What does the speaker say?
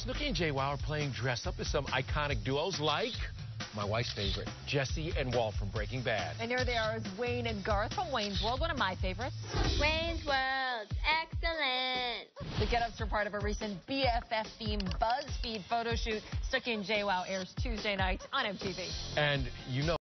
Snooki and JWoww are playing dress up as some iconic duos like my wife's favorite, Jesse and Walt from Breaking Bad. And here they are as Wayne and Garth from Wayne's World, one of my favorites. Wayne's World, excellent. The get-ups are part of a recent BFF-themed BuzzFeed photo shoot. Snooki and JWoww airs Tuesday night on MTV. And you know